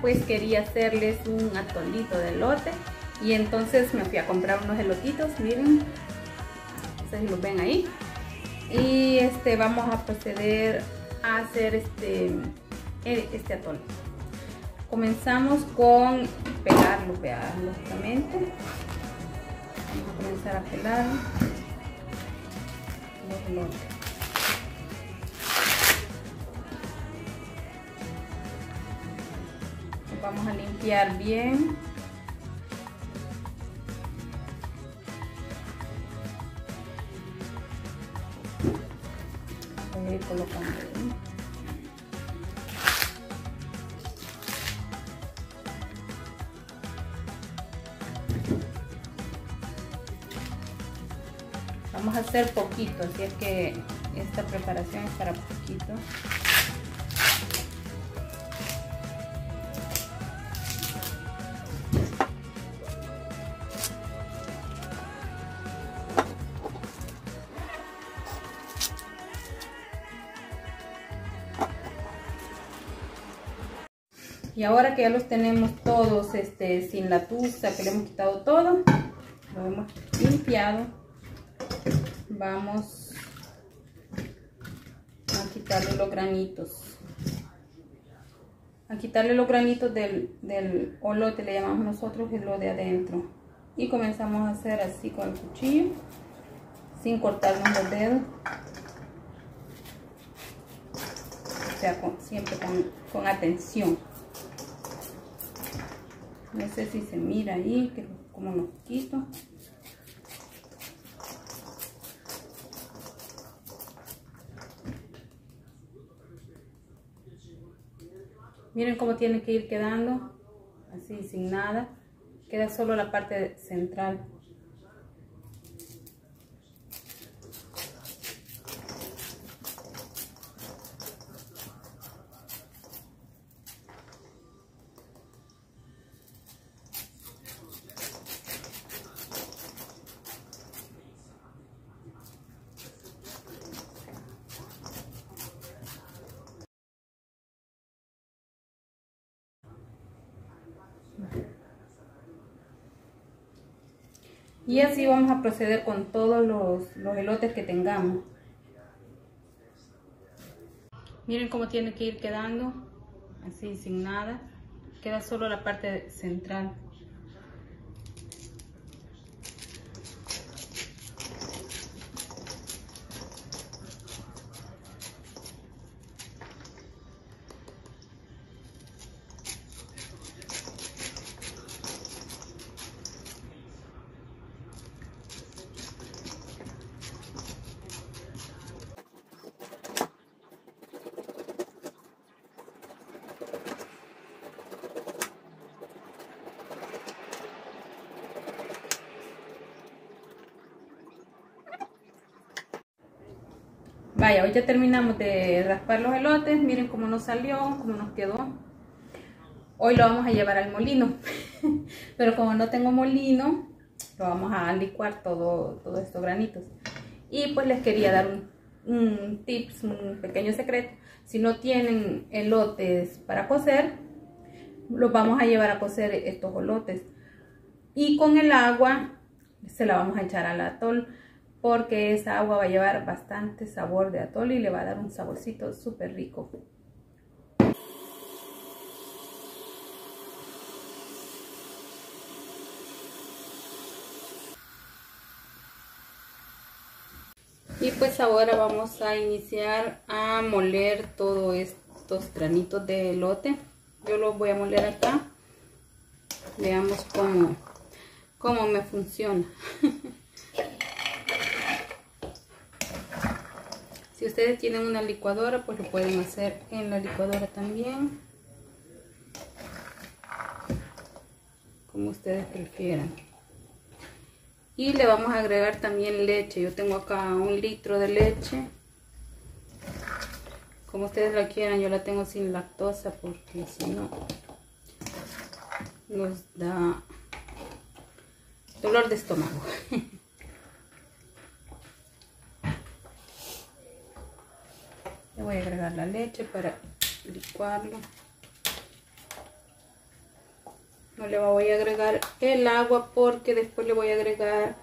pues quería hacerles un atolito de elote y entonces me fui a comprar unos elotitos, miren, ustedes los ven ahí. Y este vamos a proceder a hacer este, este atole. Comenzamos con pelarlo, lógicamente. Vamos a comenzar a pelar los elotes. Vamos a limpiar bien. Voy a ir colocando vamos a hacer poquito así es que esta preparación es para poquito Y ahora que ya los tenemos todos este, sin la tusa, que le hemos quitado todo, lo hemos limpiado, vamos a quitarle los granitos. A quitarle los granitos del, del olote, le llamamos nosotros el lo de adentro. Y comenzamos a hacer así con el cuchillo, sin cortarnos los dedos. O sea, siempre con, con atención. No sé si se mira ahí, que como nos quito. Miren cómo tiene que ir quedando, así sin nada. Queda solo la parte central. Y así vamos a proceder con todos los, los elotes que tengamos. Miren cómo tiene que ir quedando, así sin nada. Queda solo la parte central. Vaya, hoy ya terminamos de raspar los elotes. Miren cómo nos salió, cómo nos quedó. Hoy lo vamos a llevar al molino. Pero como no tengo molino, lo vamos a licuar todo, todos estos granitos. Y pues les quería dar un, un tips, un pequeño secreto. Si no tienen elotes para cocer, los vamos a llevar a cocer estos elotes. Y con el agua se la vamos a echar al atol porque esa agua va a llevar bastante sabor de atole y le va a dar un saborcito súper rico. Y pues ahora vamos a iniciar a moler todos estos granitos de elote. Yo los voy a moler acá. Veamos cómo, cómo me funciona. Si ustedes tienen una licuadora, pues lo pueden hacer en la licuadora también. Como ustedes prefieran. Y le vamos a agregar también leche. Yo tengo acá un litro de leche. Como ustedes la quieran, yo la tengo sin lactosa porque si no nos da dolor de estómago. Le voy a agregar la leche para licuarlo. no le voy a agregar el agua porque después le voy a agregar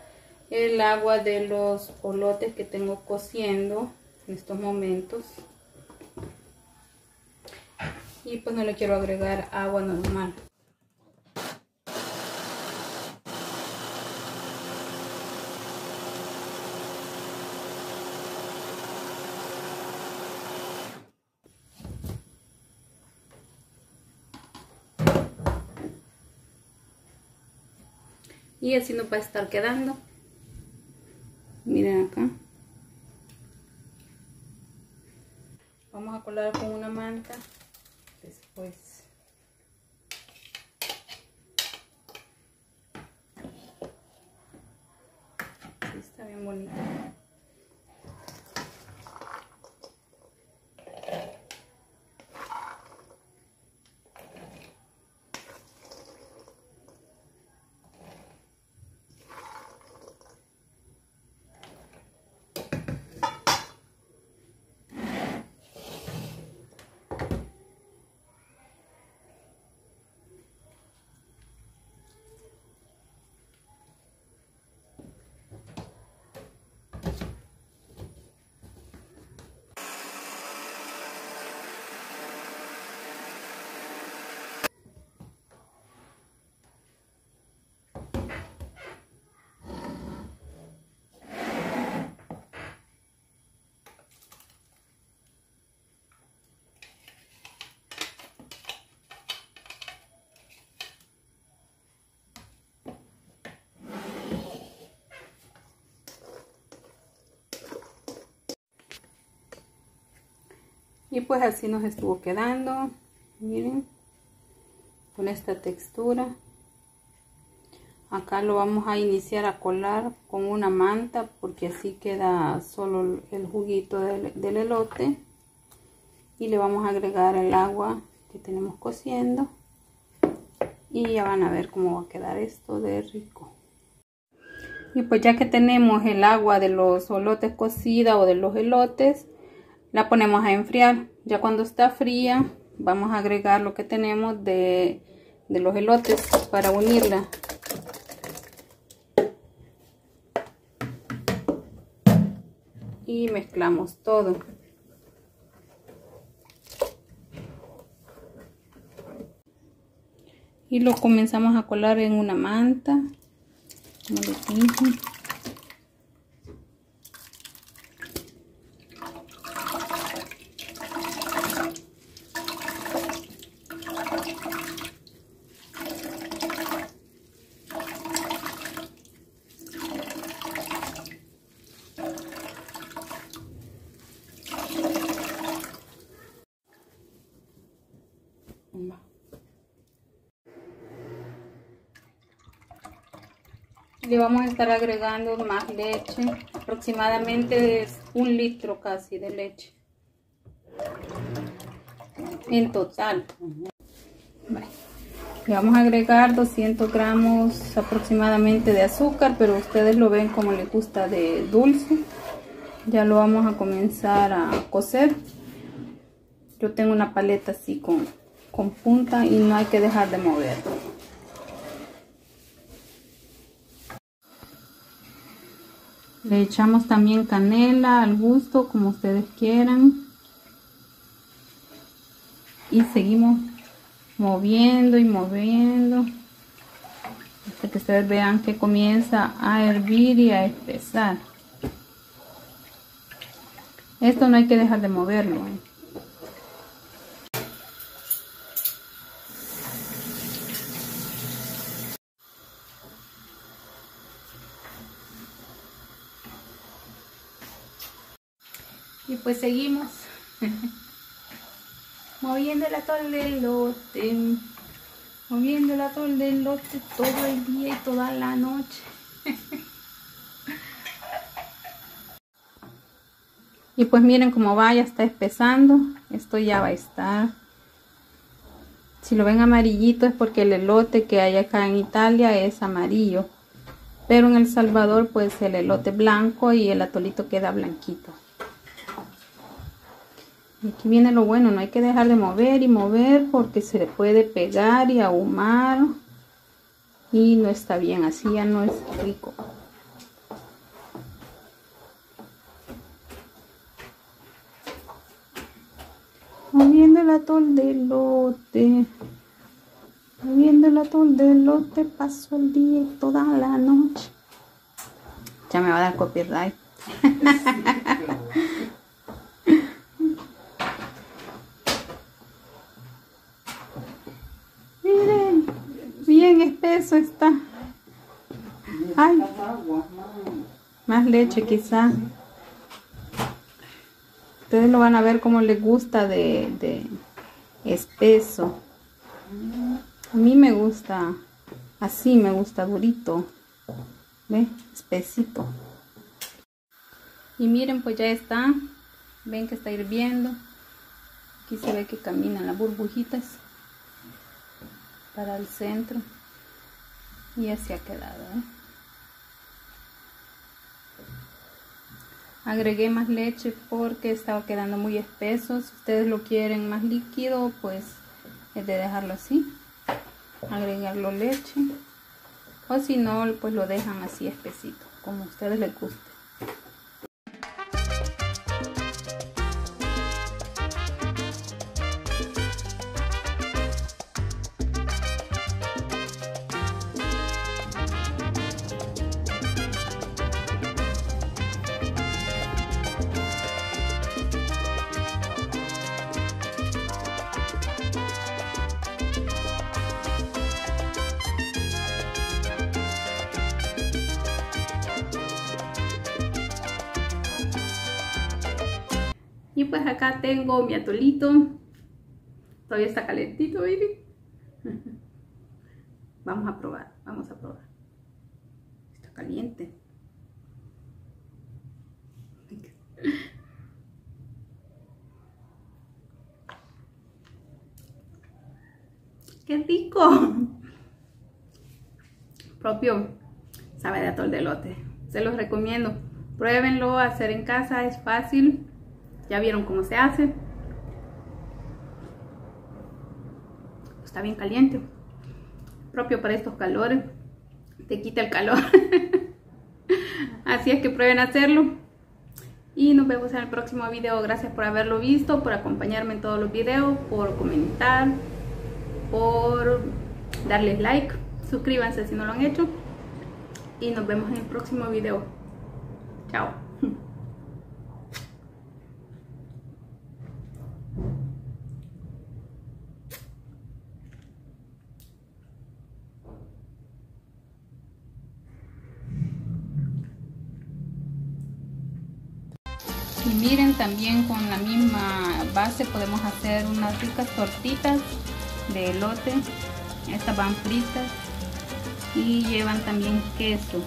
el agua de los olotes que tengo cociendo en estos momentos y pues no le quiero agregar agua normal y así nos va a estar quedando. Miren acá. Vamos a colar con una manta después. Está bien bonito y pues así nos estuvo quedando. Miren con esta textura. Acá lo vamos a iniciar a colar con una manta porque así queda solo el juguito del, elote. Y le vamos a agregar el agua que tenemos cociendo. Y ya van a ver cómo va a quedar esto de rico. Y pues ya que tenemos el agua de los olotes cocida o de los elotes la ponemos a enfriar. Ya cuando está fría vamos a agregar lo que tenemos de, de los elotes para unirla. Y mezclamos todo. Y lo comenzamos a colar en una manta le vamos a estar agregando más leche aproximadamente un litro casi de leche. En total. Le vamos a agregar 200 gramos aproximadamente de azúcar pero ustedes lo ven como les gusta de dulce. Ya lo vamos a comenzar a cocer. Yo tengo una paleta así con, con punta y no hay que dejar de moverlo Le echamos también canela al gusto, como ustedes quieran. Y seguimos moviendo y moviendo. Hasta que ustedes vean que comienza a hervir y a espesar. Esto no hay que dejar de moverlo. ¿eh? Y pues seguimos. Moviendo la atol del lote. Moviendo la atol del lote todo el día y toda la noche. Y pues miren cómo va ya está espesando. Esto ya va a estar. Si lo ven amarillito es porque el elote que hay acá en Italia es amarillo. Pero en El Salvador pues el elote blanco y el atolito queda blanquito aquí viene lo bueno, no hay que dejar de mover y mover porque se le puede pegar y ahumar y no está bien, así ya no es rico. Moviendo el atol de lote. Moviendo el atol de lote. Paso el día y toda la noche. Ya me va a dar copyright. Miren, bien espeso está. Ay, más leche quizá. Ustedes lo van a ver como les gusta de, de espeso. A mí me gusta así, me gusta durito. ¿Ve? Espesito. Y miren, pues ya está. Ven que está hirviendo. Aquí se ve que caminan las burbujitas para el centro. Y así ha quedado. Agregué más leche porque estaba quedando muy espeso. Si ustedes lo quieren más líquido, pues es de dejarlo así. Agregarlo leche. O si no, pues lo dejan así espesito, como a ustedes les guste. Y pues acá tengo mi atolito. Todavía está calentito, baby. Vamos a probar, vamos a probar. Está caliente. ¡Qué rico! Propio sabe de atol de lote. Se los recomiendo. Pruébenlo, hacer en casa, es fácil. Ya vieron cómo se hace. Está bien caliente. Propio para estos calores. Te quita el calor. Así es que prueben hacerlo. Y nos vemos en el próximo video. Gracias por haberlo visto, por acompañarme en todos los videos, por comentar, por darles like. Suscríbanse si no lo han hecho. Y nos vemos en el próximo video. Chao. Y miren, también con la misma base podemos hacer unas ricas tortitas de elote. Estas van fritas y llevan también queso.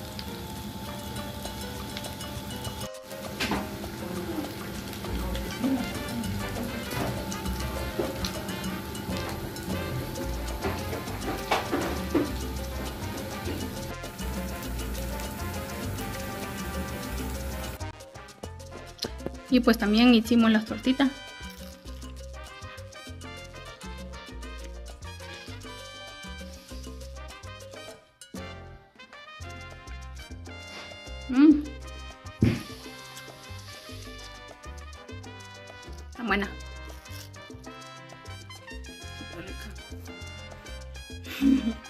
Y pues también hicimos las tortitas. Mmm. Está buena. Rica.